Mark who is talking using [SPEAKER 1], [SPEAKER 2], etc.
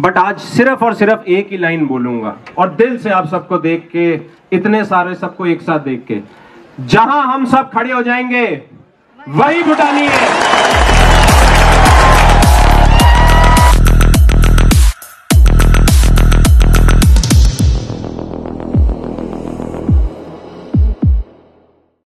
[SPEAKER 1] But आज सिर्फ़ और सिर्फ़ एक ही लाइन बोलूँगा। और दिल से आप सबको देख के, इतने सारे सबको एक साथ देख के। जहाँ हम सब खड़े हो जाएँगे, वही भूटानी है।